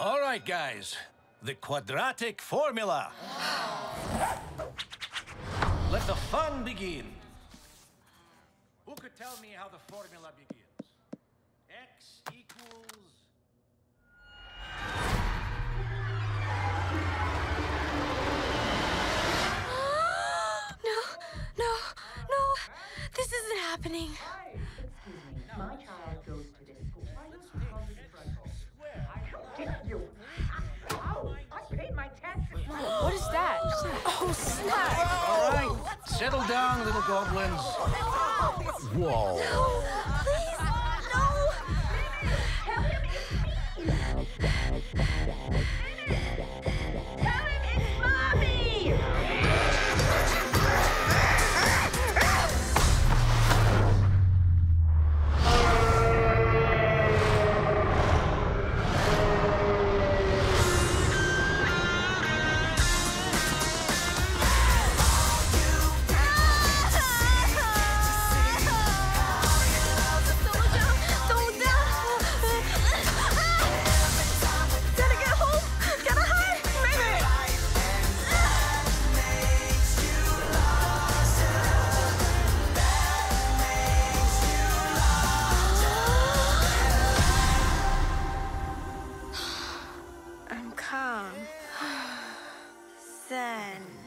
All right, guys. The quadratic formula. Let the fun begin. Who could tell me how the formula begins? X equals. No, no, no. This isn't happening. Excuse me, my child All right, settle down, little goblins. Whoa. Zen.